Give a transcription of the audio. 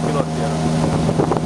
piloteira.